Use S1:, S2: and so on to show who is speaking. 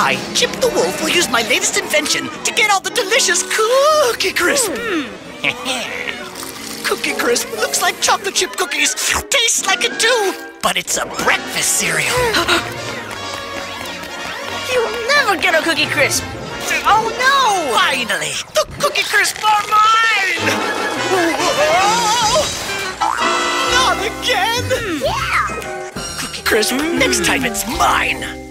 S1: I, Chip the Wolf, will use my latest invention to get all the delicious Cookie Crisp. Hmm. cookie Crisp looks like chocolate chip cookies, tastes like it too, but it's a breakfast cereal.
S2: You'll never get a Cookie Crisp. Oh no!
S1: Finally, the Cookie Crisp are mine! Not again!
S2: Yeah!
S1: Cookie Crisp, next time it's mine!